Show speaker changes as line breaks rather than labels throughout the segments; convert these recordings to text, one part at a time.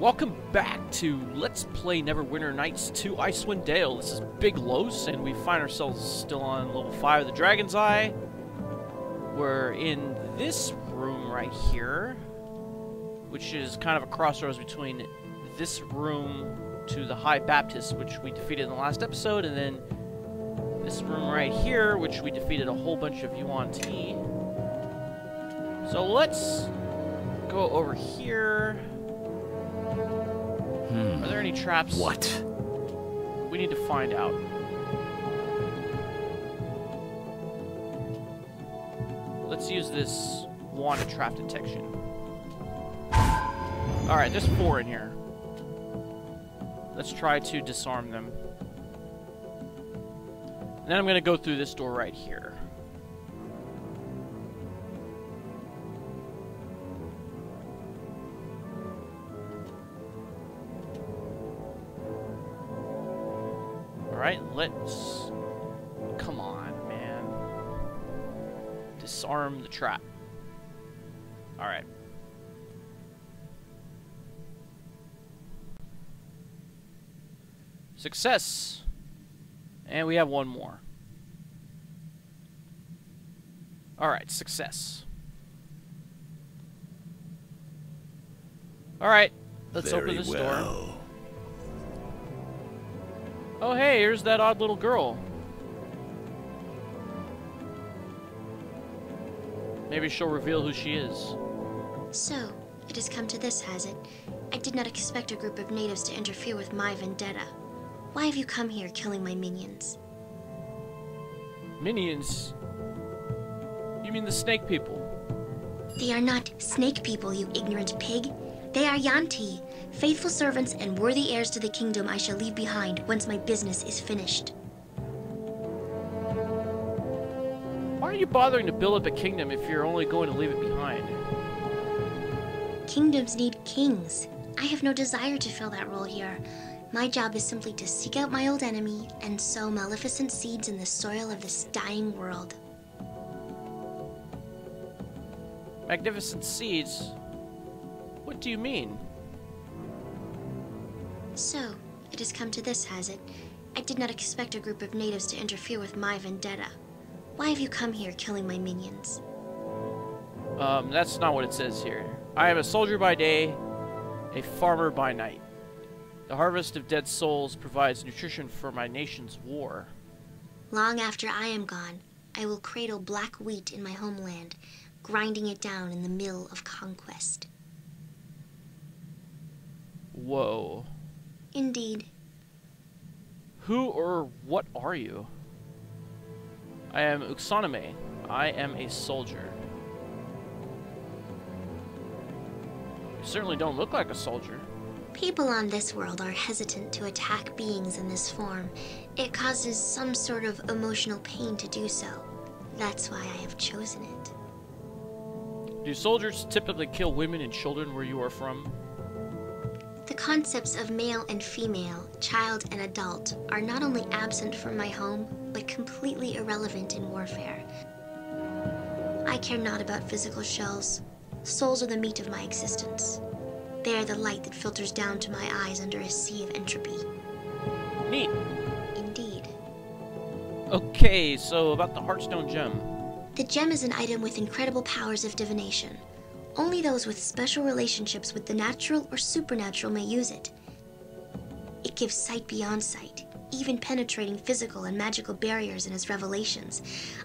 Welcome back to Let's Play Neverwinter Nights 2 Icewind Dale. This is Big Los, and we find ourselves still on level 5 of the Dragon's Eye. We're in this room right here, which is kind of a crossroads between this room to the High Baptist, which we defeated in the last episode, and then this room right here, which we defeated a whole bunch of Yuan Ti. So let's go over here. Any traps?
What?
We need to find out. Let's use this wand of trap detection. Alright, there's four in here. Let's try to disarm them. And then I'm going to go through this door right here. Alright, let's... Come on, man. Disarm the trap. Alright. Success! And we have one more. Alright, success. Alright, let's
Very
open this door. Oh, hey, here's that odd little girl. Maybe she'll reveal who she is.
So, it has come to this, has it? I did not expect a group of natives to interfere with my vendetta. Why have you come here killing my minions?
Minions? You mean the snake people?
They are not snake people, you ignorant pig. They are Yuan-Ti, faithful servants and worthy heirs to the kingdom I shall leave behind once my business is finished.
Why are you bothering to build up a kingdom if you're only going to leave it behind?
Kingdoms need kings. I have no desire to fill that role here. My job is simply to seek out my old enemy and sow maleficent seeds in the soil of this dying world.
Magnificent seeds? What do you mean?
So, it has come to this, has it? I did not expect a group of natives to interfere with my vendetta. Why have you come here killing my minions?
Um, that's not what it says here. I am a soldier by day, a farmer by night. The harvest of dead souls provides nutrition for my nation's war.
Long after I am gone, I will cradle black wheat in my homeland, grinding it down in the mill of conquest.
Whoa.
Indeed,
Who or what are you? I am Yxunomei. I am a soldier. You certainly don't look like a soldier.
people on this world are hesitant to attack beings in this form. It causes some sort of emotional pain to do so. That's why I have chosen it.
Do soldiers typically kill women and children where you are from?
The concepts of male and female, child and adult, are not only absent from my home, but completely irrelevant in warfare. I care not about physical shells. Souls are the meat of my existence. They are the light that filters down to my eyes under a sea of entropy.
Neat.
Indeed.
Okay, so about the Heartstone gem.
The gem is an item with incredible powers of divination. Only those with special relationships with the natural or supernatural may use it. It gives sight beyond sight, even penetrating physical and magical barriers in its revelations.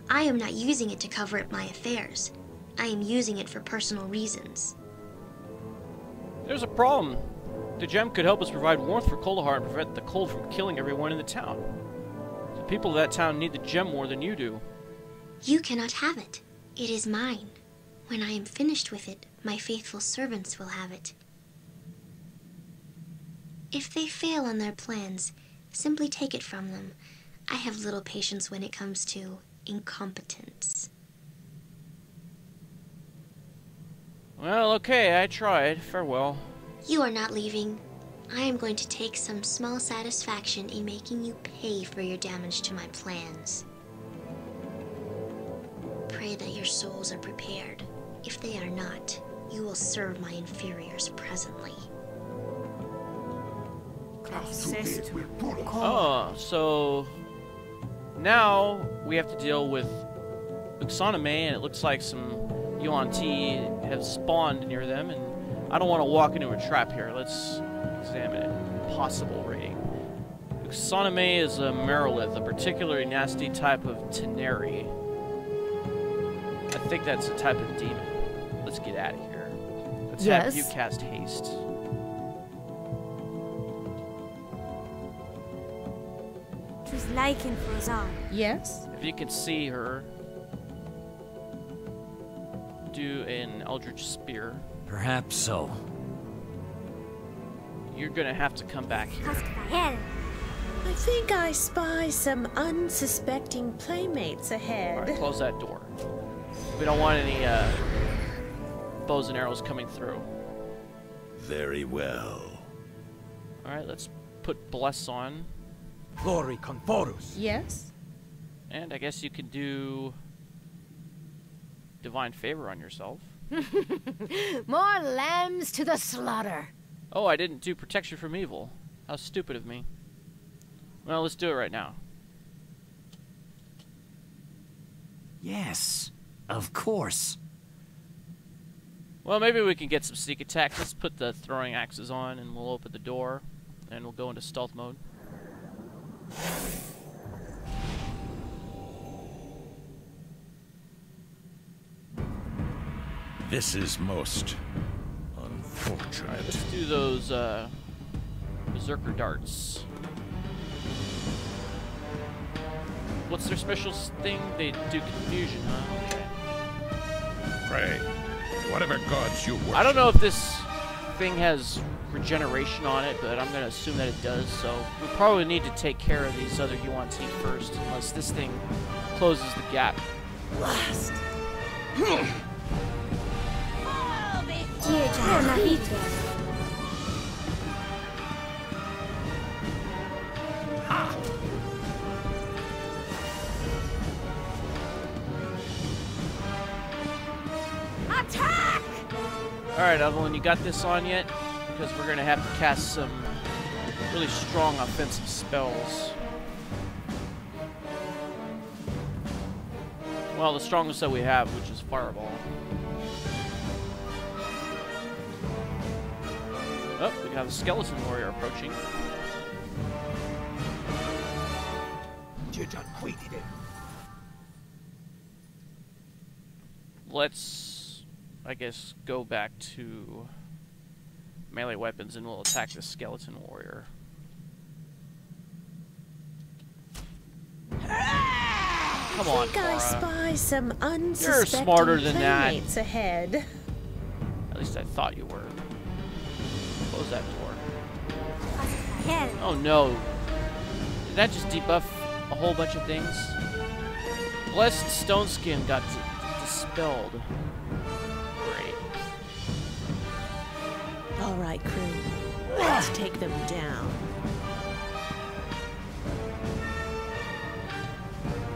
I am not using it to cover up my affairs. I am using it for personal reasons.
There's a problem. The gem could help us provide warmth for Kuldahar and prevent the cold from killing everyone in the town. The people of that town need the gem more than you do.
You cannot have it. It is mine. When I am finished with it, my faithful servants will have it. If they fail on their plans, simply take it from them. I have little patience when it comes to incompetence.
Well, okay, I tried. Farewell.
You are not leaving. I am going to take some small satisfaction in making you pay for your damage to my plans. Pray that your souls are prepared. If they are not, you will serve my inferiors presently.
Oh, so now we have to deal with Yxunomei, and it looks like some Yuan-Ti have spawned near them, and I don't want to walk into a trap here. Let's examine it. Possible rating. Yxunomei is a Marilith, a particularly nasty type of Tanar'ri. I think that's a type of demon. Let's get out of here. Let's have you cast haste.
She's liking for Azan.
Yes?
If you can see her, do an Eldritch Spear.
Perhaps so.
You're gonna have to come back here.
Cascabael.
I think I spy some unsuspecting playmates ahead.
Alright, close that door. We don't want any uh, bows and arrows coming through.
Very well.
Alright, let's put Bless on.
Glory Conforus.
Yes?
And I guess you can do Divine Favor on yourself.
More lambs to the slaughter.
Oh, I didn't do Protection from Evil. How stupid of me. Well, let's do it right now.
Yes, of course.
Well, maybe we can get some sneak attacks. Let's put the throwing axes on and we'll open the door and we'll go into stealth mode.
This is most unfortunate.
let's do those uh, Berserker darts. What's their special thing? They do confusion, huh? Okay.
Pray, whatever gods you worship.
I don't know if this thing has regeneration on it, but I'm gonna assume that it does. So we probably need to take care of these other Yuan Ti first, unless this thing closes the gap.
Blast.
All right, Evelyn, you got this on yet? Because we're gonna have to cast some really strong offensive spells. Well, the strongest that we have, which is Fireball. Oh, we have a Skeleton Warrior approaching. Let's, I guess, go back to melee weapons and we'll attack the Skeleton Warrior. Come on,
think I spy some unsuspecting
smarter than that.
ahead.
At least I thought you were. Close that door. Oh no. Did that just debuff a whole bunch of things? Blessed Stone Skin got dispelled.
All right, crew. Let's take them down.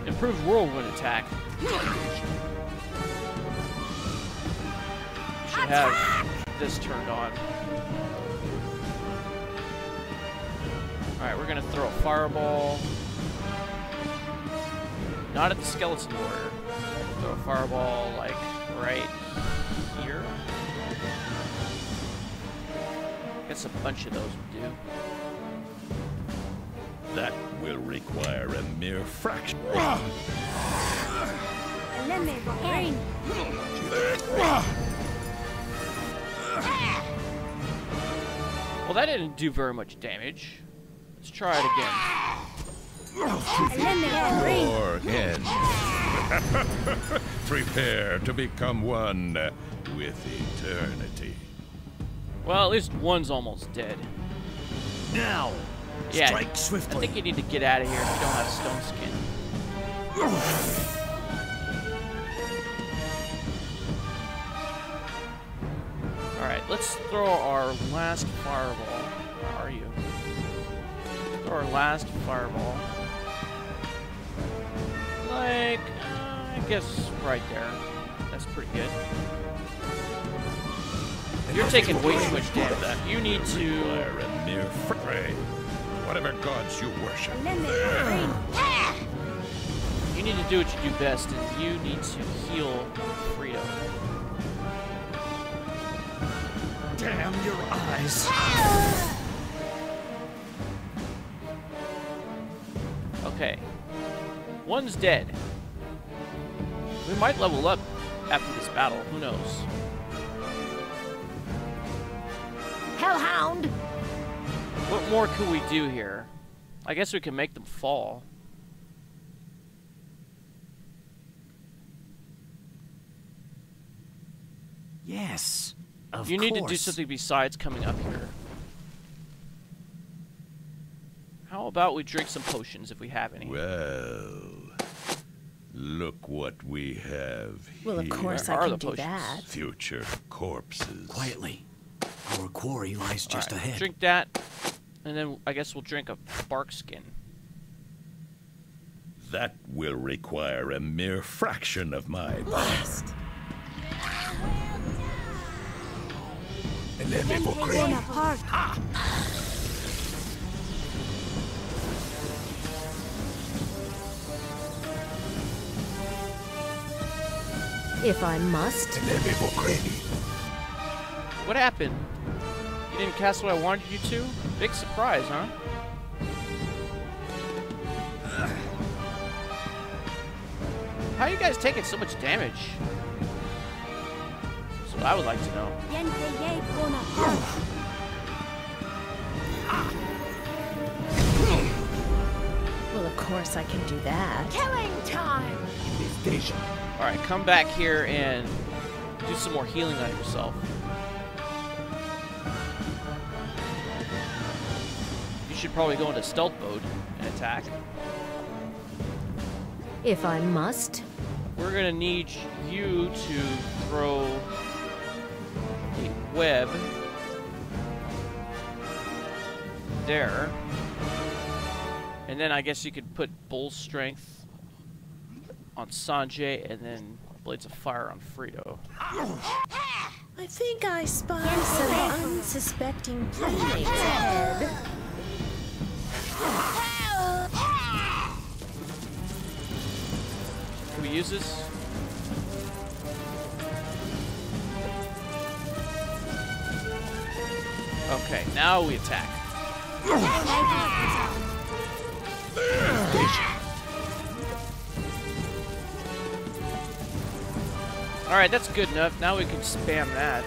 Improved whirlwind attack. You should have this turned on. Alright, we're gonna throw a fireball. Not at the skeleton warrior. Throw a fireball like right here. Guess a bunch of those would do.
That will require a mere fraction.
Well, that didn't do very much damage. Let's try it again.
Or again. Prepare to become one with eternity.
Well, at least one's almost dead.
Now,
Yeah,
strike
I think you need to get out of here if you don't have stone skin. Alright, let's throw our last fireball. Where are you? Throw our last fireball. Like, uh, I guess right there. That's pretty good. You're taking way too much damage. You need to
Require a mere fray. whatever gods you worship.
You need to do what you do best, and you need to heal Frido.
Damn your eyes.
Okay. One's dead. We might level up after this battle. Who knows?
Hellhound.
What more could we do here? I guess we can make them fall.
Yes. Of
you need
course.
to do something besides coming up here. How about we drink some potions if we have any?
Well, look what we have
Well, of
here.
course I
are
can
the
do
potions?
that.
Future corpses.
Quietly. Our quarry lies just
Alright,
ahead.
Drink that, and then I guess we'll drink a bark skin.
That will require a mere fraction of my blast.
Bonaparte. Ah.
If I must.
What happened? You didn't cast what I wanted you to? Big surprise, huh? How are you guys taking so much damage? That's what I would like to know.
Well, of course I can do that.
Killing time.
Alright, come back here and do some more healing on yourself. Should probably go into stealth mode and attack.
If I must.
We're gonna need you to throw a web there. And then I guess you could put bull strength on Sanjay and then blades of fire on Frido.
I think I spy some unsuspecting playmates ahead.
Can we use this? Okay, now we attack. Alright, that's good enough. Now we can spam that.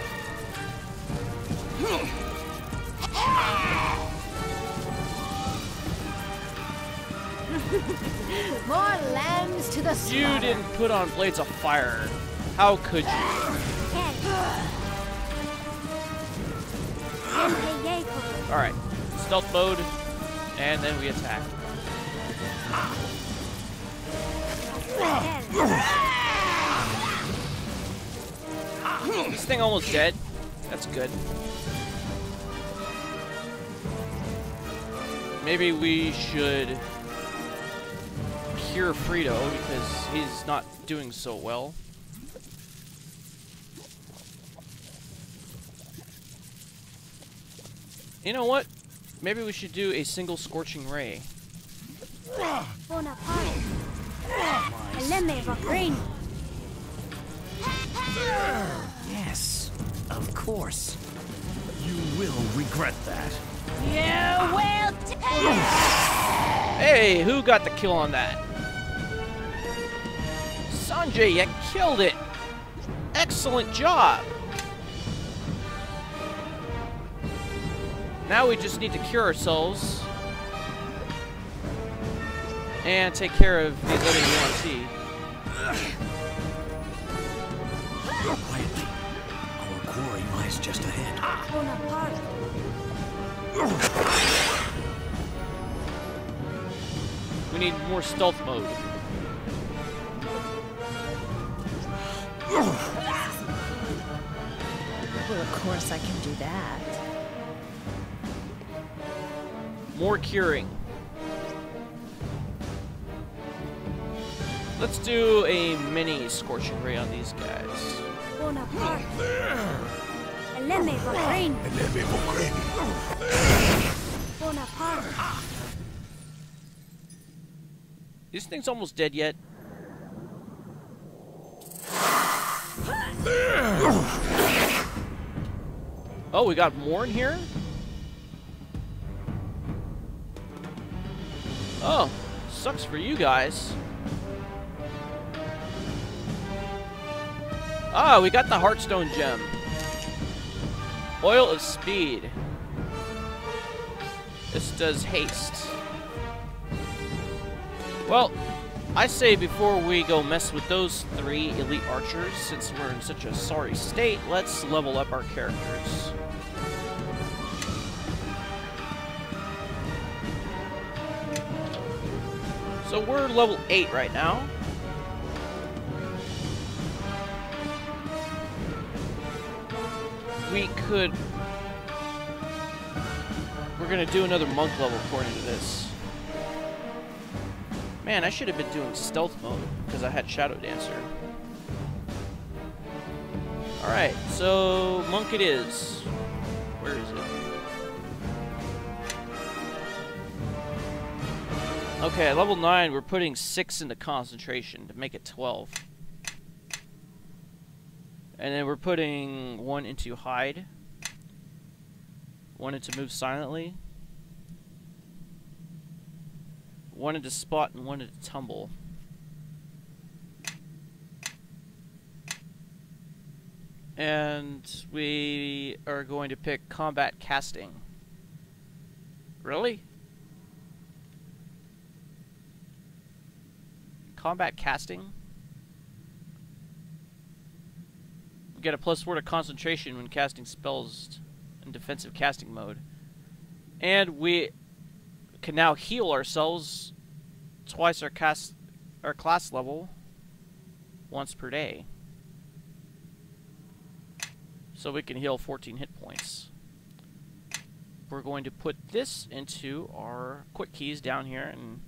More lambs to the slaughter.
You didn't put on Blades of Fire. How could you? Alright, stealth mode, and then we attack. This thing almost dead. That's good. Maybe we should cure Frido because he's not doing so well. You know what? Maybe we should do a single scorching ray.
Bonaparte. Lemme Bahrain.
Yes. Of course. You will regret that.
You will
Hey, who got the kill on that? Sanjay, you killed it! Excellent job! Now we just need to cure ourselves and take care of these other Yuan-Ti.
Quietly. Our quarry lies just ahead.
We need more stealth mode.
Well, of course I can do that.
More curing. Let's do a mini scorching ray on these guys.
Bonaparte. Lemme Bahrain. Bonaparte.
This thing's almost dead yet. Oh, we got more in here? Oh, sucks for you guys. Ah, we got the Heartstone gem. Oil of Speed. This does haste. Well, I say before we go mess with those three elite archers, since we're in such a sorry state, let's level up our characters. So we're level 8 right now. We could... We're gonna do another monk level according to this. Man, I should have been doing stealth mode, because I had Shadow Dancer. Alright, so monk it is. Where is it? Okay, level 9, we're putting 6 into concentration to make it 12. And then we're putting 1 into hide. 1 into move silently. 1 to spot and 1 to tumble. And we are going to pick combat casting. Really? combat casting. We get a plus four to concentration when casting spells in defensive casting mode. And we can now heal ourselves twice our cast our class level once per day. So we can heal 14 hit points. We're going to put this into our quick keys down here and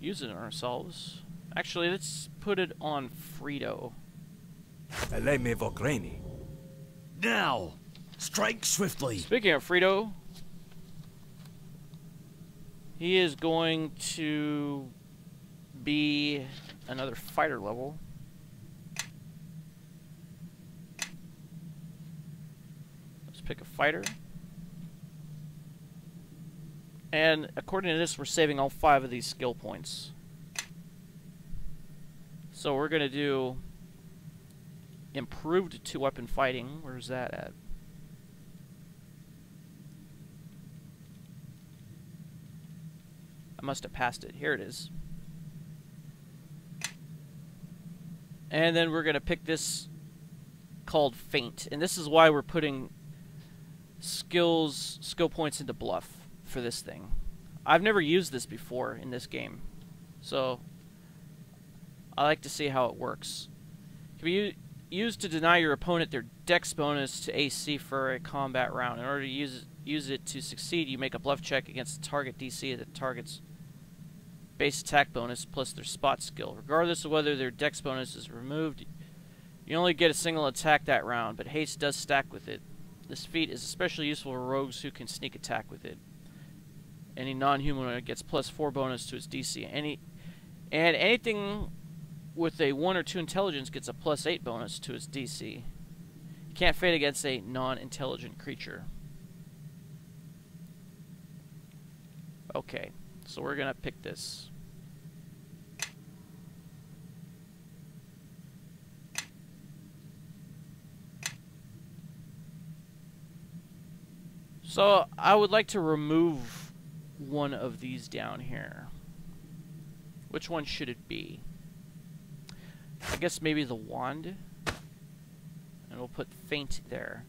use it ourselves. Actually, let's put it on Frido.
Eleme Vogreni. Now! Strike swiftly!
Speaking of Frido, he is going to be another fighter level. Let's pick a fighter. And according to this, we're saving all five of these skill points. So we're going to do improved two-weapon fighting. Where's that at? I must have passed it. Here it is. And then we're going to pick this called Feint. And this is why we're putting skills, skill points into Bluff for this thing. I've never used this before in this game, so I like to see how it works. It can be used to deny your opponent their dex bonus to AC for a combat round. In order to use use it to succeed, you make a bluff check against the target DC the target's base attack bonus plus their spot skill. Regardless of whether their dex bonus is removed, you only get a single attack that round, but haste does stack with it. This feat is especially useful for rogues who can sneak attack with it. Any non-humanoid gets plus 4 bonus to its DC. Any And anything with a 1 or 2 intelligence gets a plus 8 bonus to its DC. You can't fade against a non-intelligent creature. Okay, so we're going to pick this. So I would like to remove one of these down here. Which one should it be? I guess maybe the wand. And we'll put feint there.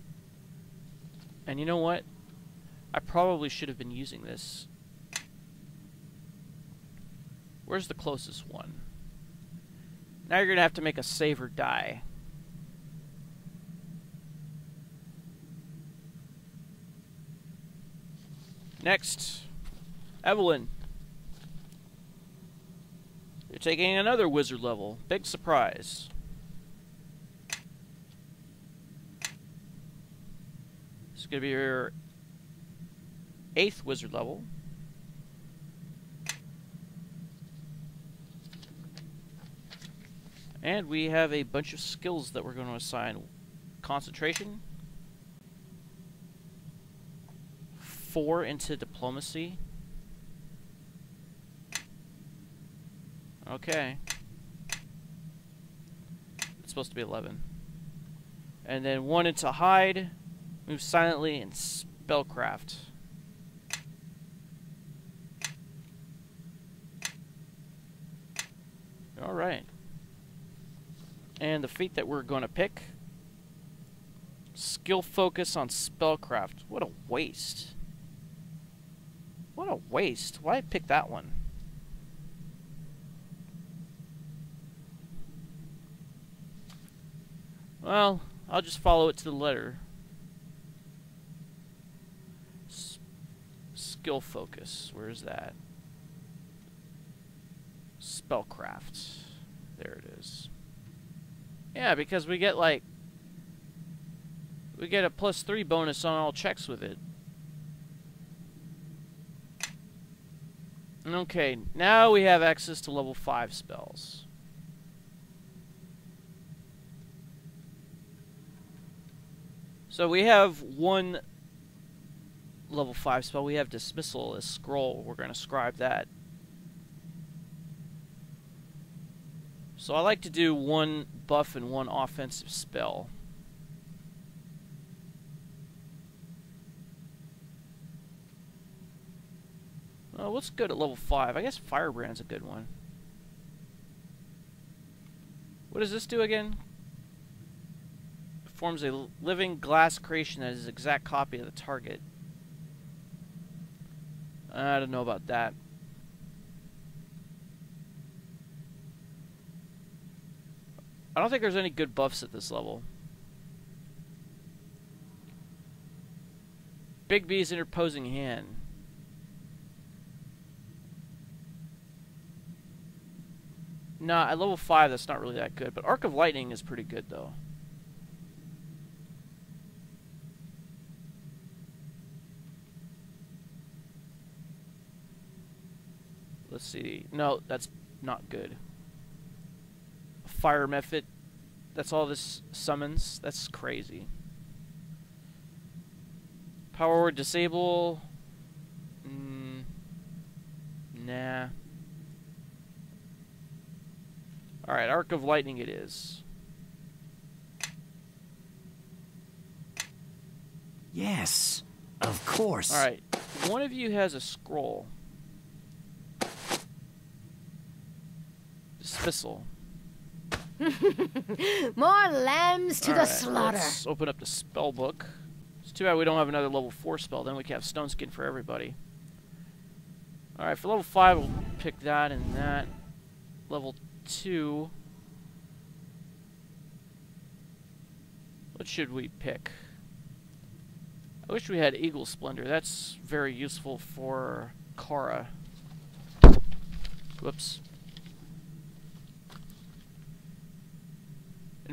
And you know what? I probably should have been using this. Where's the closest one? Now you're going to have to make a save or die. Next. Evelyn. You're taking another wizard level. Big surprise. This is going to be your eighth wizard level. And we have a bunch of skills that we're going to assign. Concentration. Four into diplomacy. Okay. It's supposed to be 11. And then one into hide. Move silently and spellcraft. Alright. And the feat that we're going to pick skill focus on spellcraft. What a waste. What a waste. Why pick that one? Well, I'll just follow it to the letter. S skill focus. Where is that? Spellcraft. There it is. Yeah, because we get like we get a plus three bonus on all checks with it. Okay, now we have access to level five spells. So we have one level 5 spell. We have Dismissal as Scroll. We're going to scribe that. So I like to do one buff and one offensive spell. Well, what's good at level 5? I guess Firebrand's a good one. What does this do again? forms a living glass creation that is exact copy of the target. I don't know about that. I don't think there's any good buffs at this level. Bigby's interposing hand. Nah, at level 5 that's not really that good, but Arc of Lightning is pretty good though. Let's see. No, that's not good. Fire method. That's all this summons. That's crazy. Power word disable. Mm, nah. Alright, Arc of Lightning it is.
Yes, of course.
Alright, one of you has a scroll. dismissal.
More lambs to
All
the
right,
slaughter.
Let's open up the spell book. It's too bad we don't have another level 4 spell. Then we can have Stone Skin for everybody. Alright, for level 5, we'll pick that and that. Level 2. What should we pick? I wish we had Eagle Splendor. That's very useful for Cara. Whoops.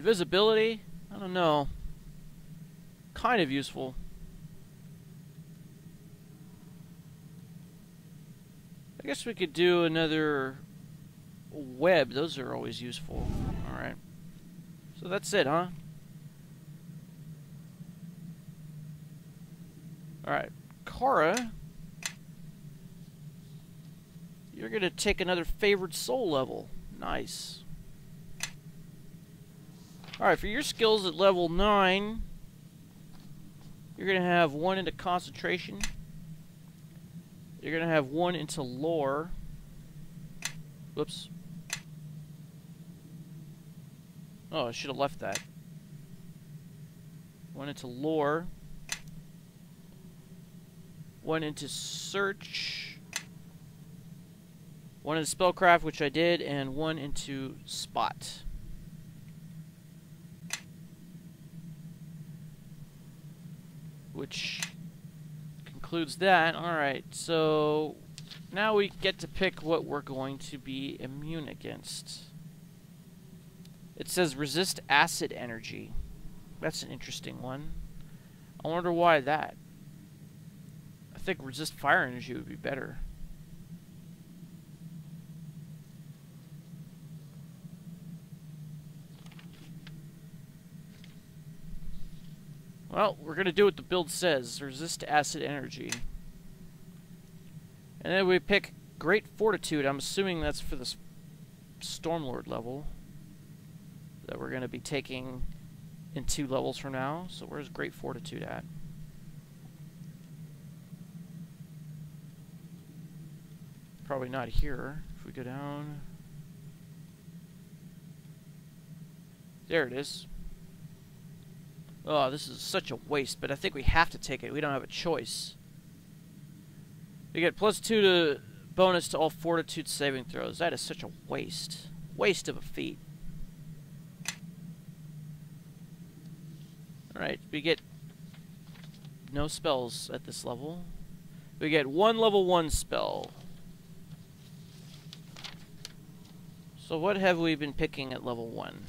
Invisibility? I don't know. Kind of useful. I guess we could do another web. Those are always useful. Alright. So that's it, huh? Alright. Cara. You're going to take another favored soul level. Nice. Alright, for your skills at level 9, you're going to have one into concentration. You're going to have one into lore. Whoops. Oh, I should have left that. One into lore. One into search. One into spellcraft, which I did, and one into spot. Which concludes that. Alright, so now we get to pick what we're going to be immune against. It says resist acid energy. That's an interesting one. I wonder why that. I think resist fire energy would be better. Well, we're gonna do what the build says. Resist acid energy. And then we pick Great Fortitude. I'm assuming that's for the Stormlord level. That we're gonna be taking in two levels from now. So where's Great Fortitude at? Probably not here. If we go down. There it is. Oh, this is such a waste, but I think we have to take it. We don't have a choice. We get plus two to bonus to all fortitude saving throws. That is such a waste. Waste of a feat. Alright, we get no spells at this level. We get one level one spell. So what have we been picking at level one?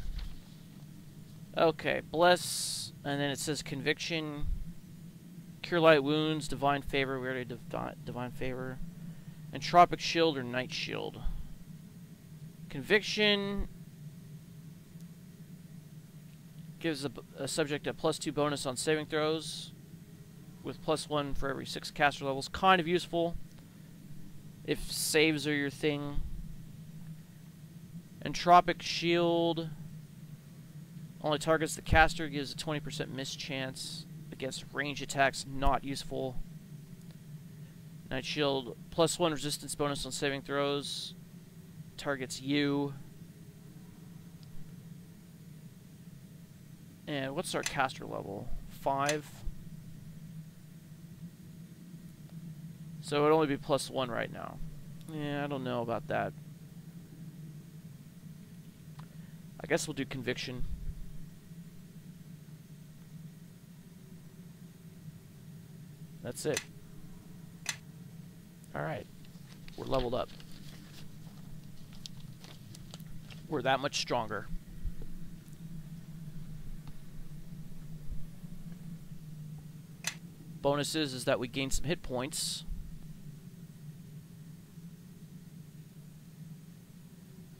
Okay, bless, and then it says conviction, cure light wounds, divine favor. We already divi divine favor, entropic shield or night shield. Conviction gives a subject a plus two bonus on saving throws, with plus one for every six caster levels. Kind of useful if saves are your thing. Entropic shield. Only targets the caster, gives a 20% miss chance against range attacks, not useful. Night Shield, plus one resistance bonus on saving throws, targets you. And what's our caster level? Five. So it would only be plus one right now. Yeah, I don't know about that. I guess we'll do conviction. That's it. Alright. We're leveled up. We're that much stronger. Bonuses is that we gain some hit points.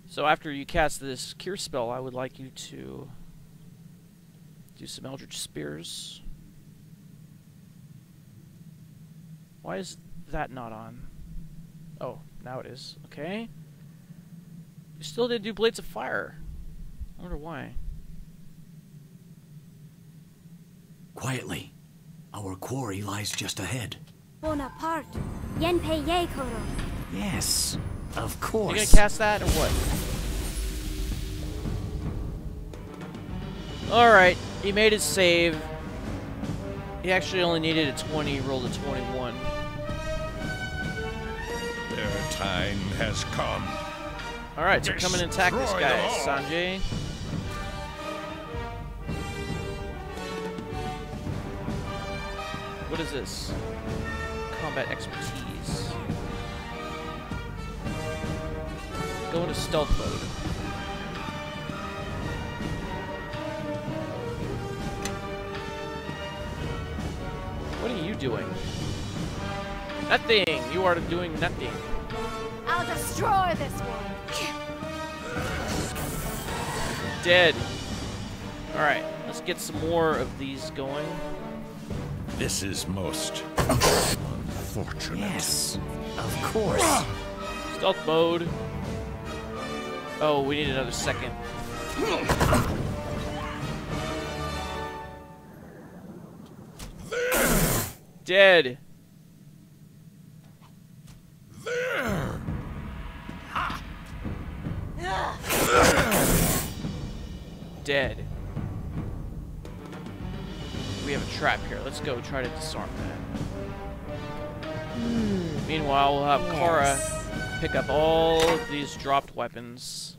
So after you cast this cure spell, I would like you to do some Eldritch Spears. Why is that not on? Oh, now it is. Okay. You still didn't do Blades of Fire. I wonder why.
Quietly. Our quarry lies just ahead.
Bonaparte. Yenpei Yekoro.
Yes, of course.
You
course.
gonna cast that or what? Alright, he made his save. He actually only needed a 20, he rolled a 21.
Time has come.
Alright, so come and attack this guy. Sanjay. What is this? Combat expertise. Go into stealth mode. What are you doing? Nothing! You are doing nothing.
I'll destroy this one.
Dead. Alright, let's get some more of these going.
This is most unfortunate.
Yes, of ah! course.
Stealth mode. Oh, we need another second. Dead. Dead. We have a trap here. Let's go try to disarm that. Meanwhile, we'll have
Cara
pick up all of these dropped weapons.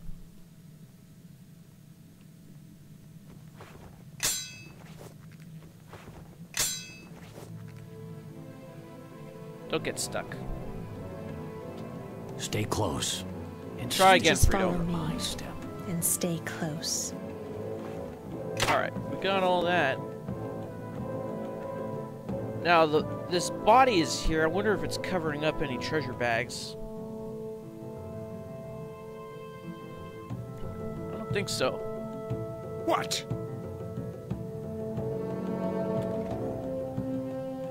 Don't get stuck.
Stay close. And
Try again,
Just
Frido.
follow me
My step.
and stay close.
Alright, we got all that. Now, the, this body is here. I wonder if it's covering up any treasure bags. I don't think so.
What?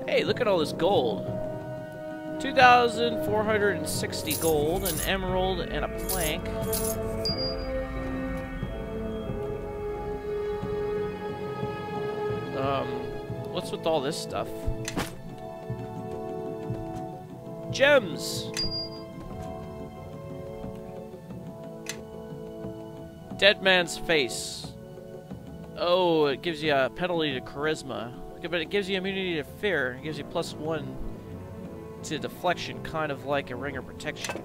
Hey, look at all this gold. 2,460 gold, an emerald, and a plank. Um, what's with all this stuff? Gems! Dead man's face. Oh, it gives you a penalty to charisma. But it gives you immunity to fear. It gives you plus one to deflection, kind of like a ring of protection.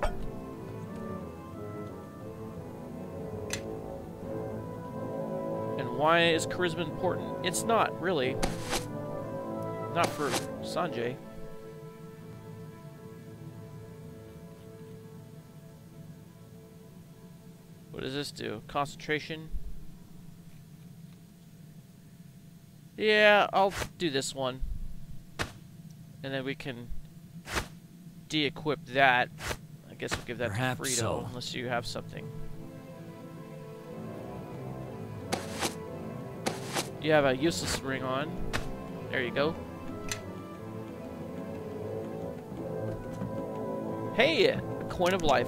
And why is charisma important? It's not, really. Not for Sanjay. What does this do? Concentration? Yeah, I'll do this one. And then we can de-equip that. I guess we'll give that
Perhaps
to Frido,
so.
unless you have something. You have a useless ring on. There you go. Hey! A coin of life.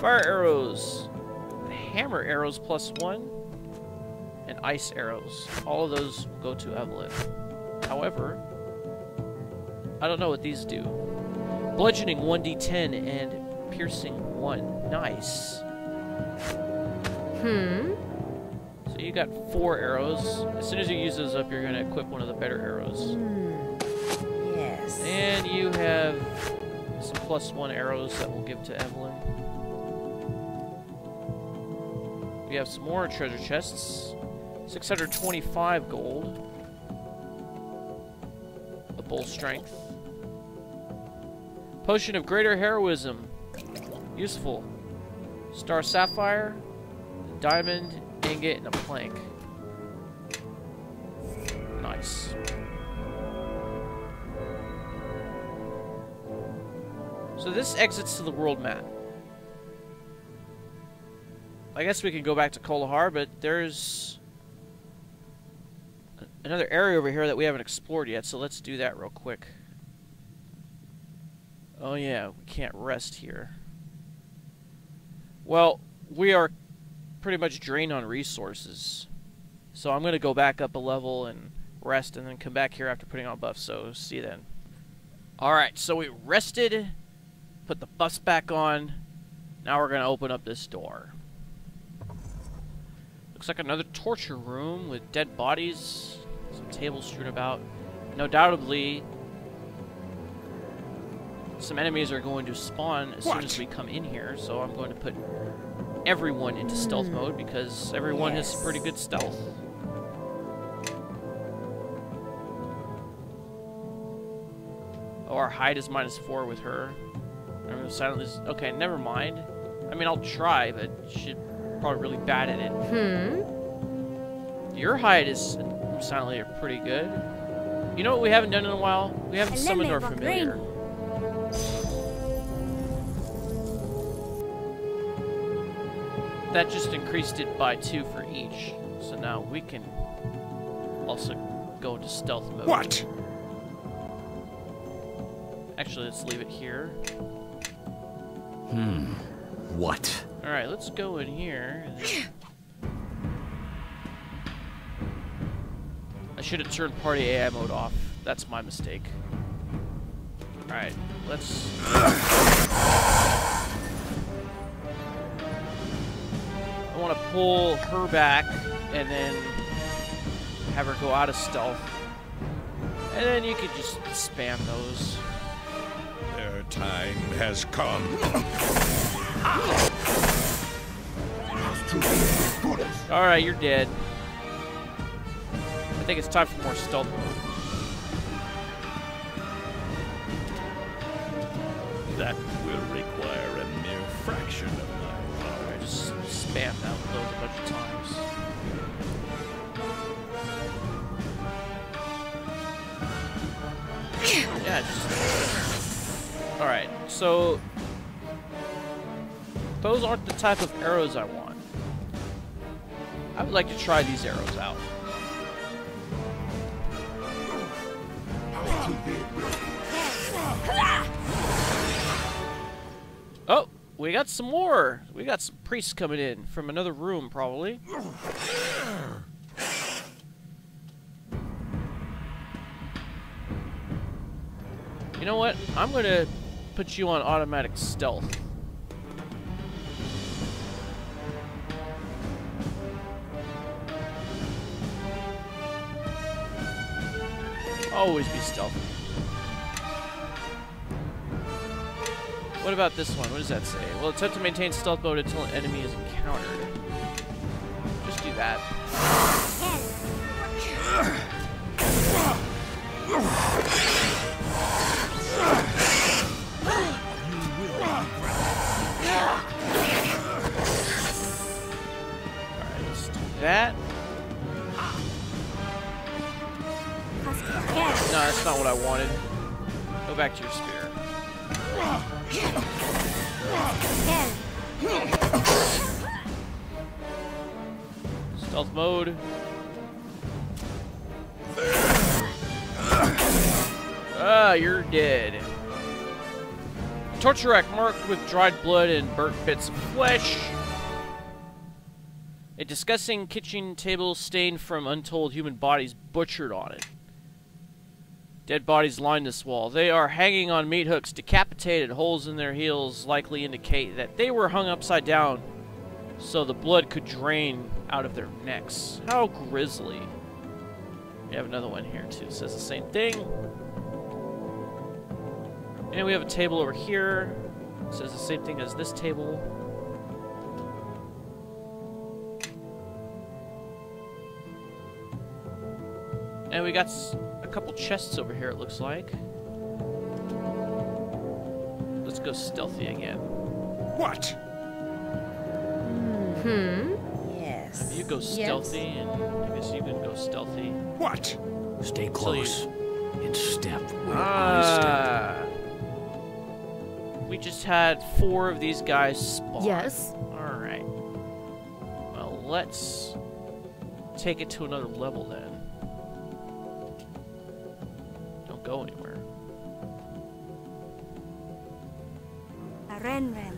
Fire arrows. Hammer arrows plus one. And ice arrows. All of those go to Evelyn. However, I don't know what these do. Bludgeoning 1d10 and piercing 1. Nice.
Hmm?
So you got four arrows. As soon as you use those up, you're going to equip one of the better arrows.
Hmm. Yes.
And you have some plus one arrows that we'll give to Evelyn. We have some more treasure chests. 625 gold. A bull strength. Potion of greater heroism. Useful. Star sapphire, diamond, ingot, and a plank. Nice. So this exits to the world map. I guess we can go back to Kuldahar, but there's another area over here that we haven't explored yet, so let's do that real quick. Oh yeah, we can't rest here. Well, we are pretty much drained on resources. So I'm going to go back up a level and rest and then come back here after putting on buffs, so see you then. Alright, so we rested, put the buffs back on. Now we're going to open up this door. Looks like another torture room with dead bodies, some tables strewn about. And undoubtedly, some enemies are going to spawn as soon as we come in here, so I'm going to put everyone into stealth mode because everyone has pretty good stealth. Oh, our hide is minus four with her. I'm silently. Okay, never mind. I mean, I'll try, but she's probably really bad at it.
Hmm?
Your hide is silently pretty good. You know what we haven't done in a while? We haven't summoned our
Elele
familiar. That just increased it by two for each. So now we can also go into stealth mode.
What?
Actually, let's leave it here.
Hmm. What?
Alright, let's go in here. I should have turned party AI mode off. That's my mistake. Alright, let's... want to pull her back and then have her go out of stealth. And then you could just spam those.
Their time has come.
Alright, you're dead. I think it's time for more stealth mode.
That
Alright, so... Those aren't the type of arrows I want. I would like to try these arrows out. Oh, we got some more. We got some priests coming in from another room, probably. You know what? I'm gonna put you on automatic stealth. Always be stealthy. What about this one? What does that say? Well, attempt to maintain stealth mode until an enemy is encountered. Just do that. That. No, that's not what I wanted. Go back to your spear. Stealth mode. Ah, you're dead. Torture rack marked with dried blood and burnt bits of flesh. A disgusting kitchen table stained from untold human bodies butchered on it. Dead bodies line this wall. They are hanging on meat hooks, decapitated. Holes in their heels likely indicate that they were hung upside down so the blood could drain out of their necks. How grisly. We have another one here too. It says the same thing. And we have a table over here. It says the same thing as this table. And we got a couple chests over here, it looks like. Let's go stealthy again.
What?
Hmm. Yes.
You go
Yes.
stealthy, and I guess you can go stealthy.
What?
Stay
So you-
close. In step where I step.
Ah. We just had four of these guys spawn.
Yes.
Alright. Well, let's take it to another level then. Go anywhere.
Renren.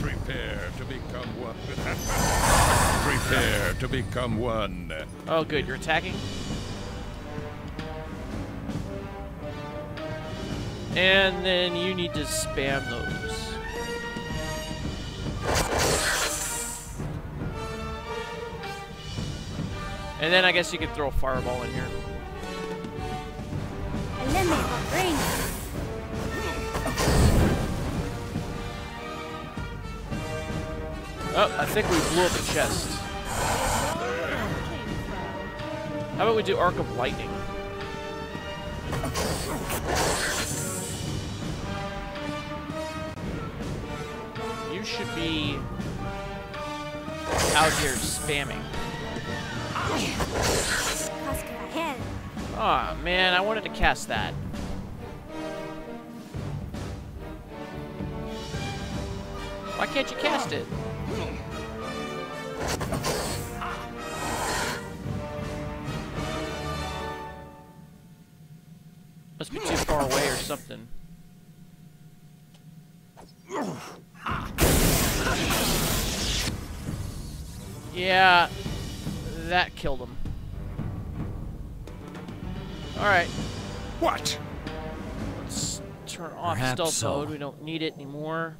Prepare to become one. Prepare to become one.
Oh, good. You're attacking? And then you need to spam those. And then I guess you could throw a fireball in here. Oh, I think we blew up a chest. How about we do Arc of Lightning? You should be out here spamming. Aw, man, I wanted to cast that. Why can't you cast it?
So.
mode. We don't need it anymore.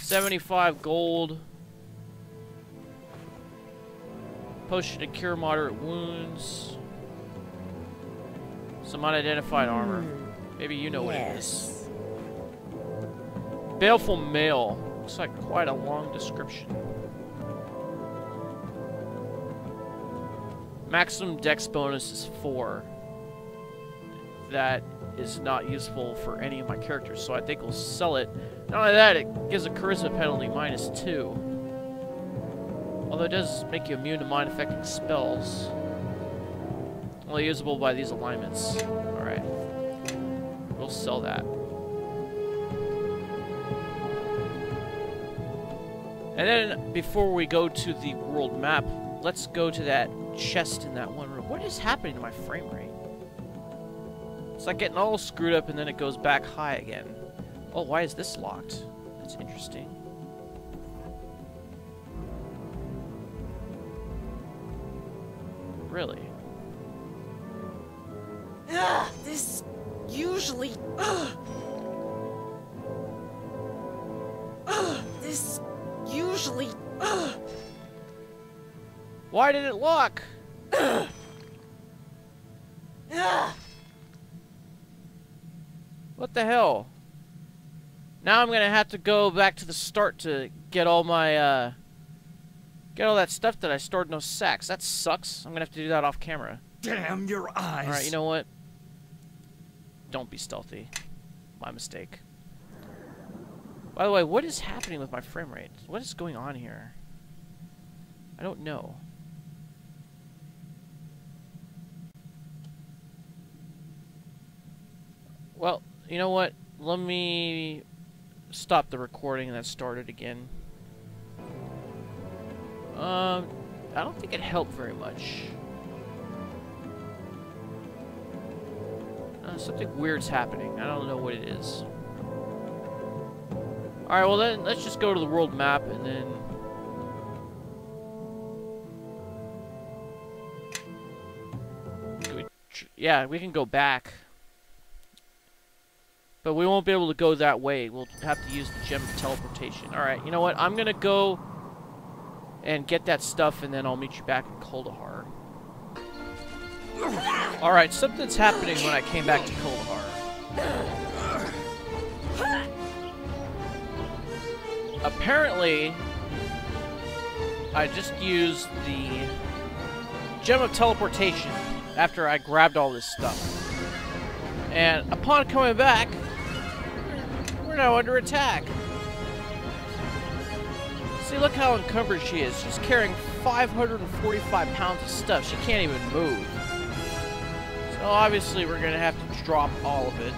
75 gold. Potion to cure moderate wounds. Some unidentified armor. Hmm. Maybe you know what it is. Baleful mail. Looks like quite a long description. Maximum dex bonus is 4. That is not useful for any of my characters, so I think we'll sell it. Not only that, it gives a charisma penalty minus 2. Although it does make you immune to mind-affecting spells. Only usable by these alignments. Alright. We'll sell that. And then, before we go to the world map let's go to that chest in that one room. What is happening to my frame rate? It's like getting all screwed up and then it goes back high again. Oh, why is this locked? That's interesting. Really?
Ugh, this usually. Ugh. Ugh, this usually. Ugh.
Why did it lock?
Ugh.
What the hell? Now I'm gonna have to go back to the start to get all my, uh... Get all that stuff that I stored in those sacks. That sucks. I'm gonna have to do that off camera.
Damn your eyes.
Alright, you know what? Don't be stealthy. My mistake. By the way, what is happening with my frame rate? What is going on here? I don't know. Well, you know what? Let me stop the recording and then start it again. Um, I don't think it helped very much. Uh, something weird's happening. I don't know what it is. Alright, well then, let's just go to the world map and then... Yeah, we can go back. But we won't be able to go that way. We'll have to use the gem of teleportation. Alright, you know what? I'm gonna go and get that stuff and then I'll meet you back in Kuldahar. Alright, something's happening when I came back to Kuldahar. Apparently, I just used the Gem of Teleportation after I grabbed all this stuff. And upon coming back, we're now under attack. See, look how encumbered she is. She's carrying 545 pounds of stuff. She can't even move. So obviously we're going to have to drop all of it.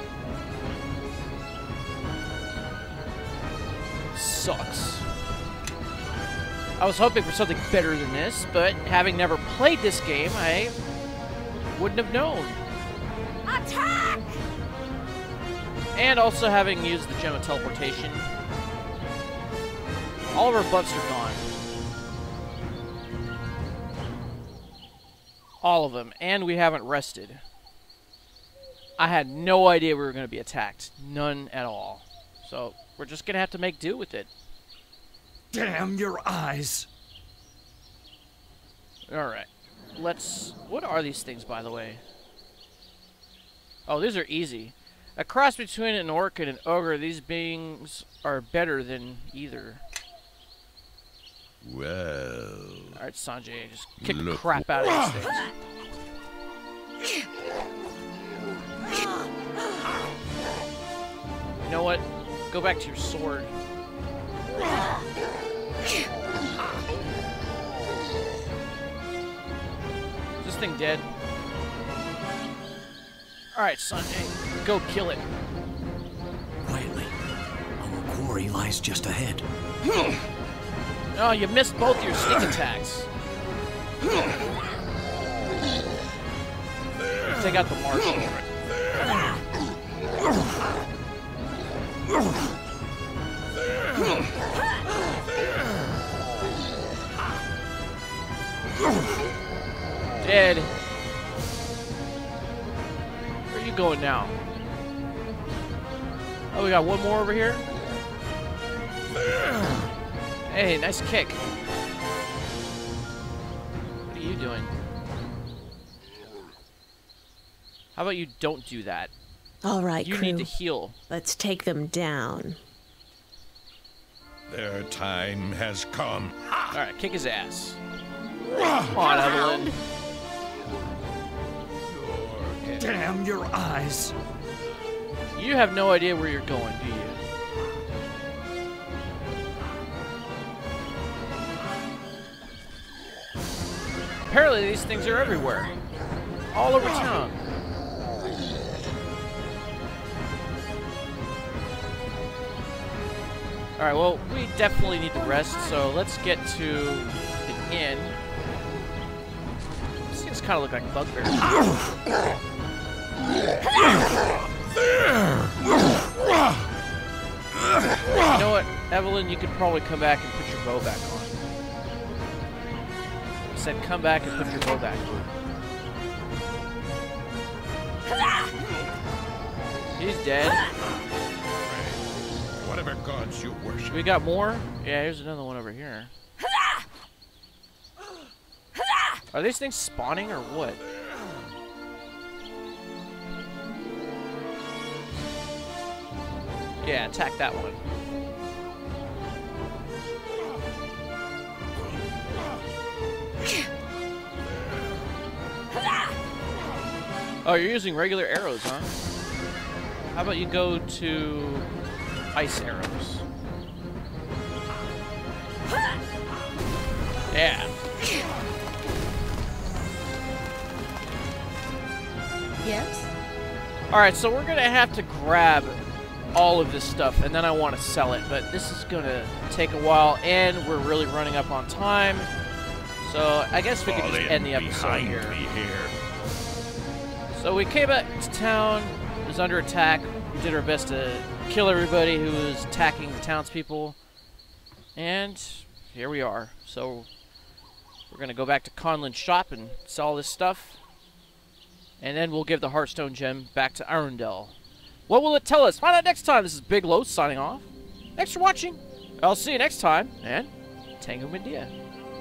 Sucks. I was hoping for something better than this, but having never played this game, I wouldn't have known.
Attack!
And also having used the gem of teleportation, all of our buffs are gone. All of them. And we haven't rested. I had no idea we were going to be attacked. None at all. So, we're just going to have to make do with it.
Damn your eyes.
Alright. Let's... What are these things, by the way? Oh, these are easy. A cross between an orc and an ogre, these beings are better than either.
Well,
Alright, Sanjay, just kick the crap out of these things. You know what? Go back to your sword. Is this thing dead? Alright, Sanjay, go kill it.
Quietly. Our quarry lies just ahead. Hmm.
Oh, you missed both your sneak attacks. Take out the marshal. Dead. Where are you going now? Oh, we got one more over here? Hey, nice kick. What are you doing? How about you don't do that?
All right,
You
crew.
need to heal.
Let's take them down.
their time has come.
Alright, kick his ass. Ah! Come on, Evelyn.
Damn your eyes.
You have no idea where you're going, do you? Apparently these things are everywhere. All over town. Alright, well, we definitely need to rest, so let's get to the inn. kind of look like bugbears. You know what, Evelyn? You could probably come back and put your bow back on. I said come back and put your bow back on. He's dead.
Whatever gods you worship.
We got more? Yeah, here's another one over here. Are these things spawning or what? Yeah, attack that one. Oh, you're using regular arrows, huh? How about you go to ice arrows? Yeah.
Yes?
Alright, so we're gonna have to grab all of this stuff, and then I want to sell it, but this is gonna take a while, and we're really running up on time. So I guess we could just end the episode here.
here.
So we came back to town, it was under attack. We did our best to kill everybody who was attacking the townspeople. And here we are. So we're gonna go back to Conlan's shop and sell this stuff. And then we'll give the Heartstone gem back to Arundel. What will it tell us? Find out next time. This is Big Los signing off. Thanks for watching. I'll see you next time, and Tango Medea.